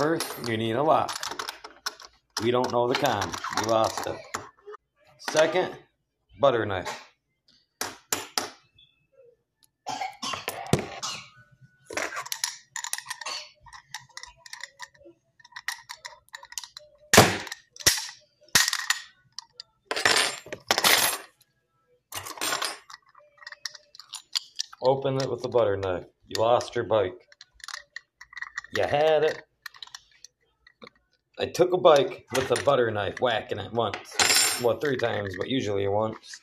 First, you need a lock. We don't know the con. We lost it. Second, butter knife. Open it with the butter knife. You lost your bike. You had it. I took a bike with a butter knife, whacking it once. Well, three times, but usually once.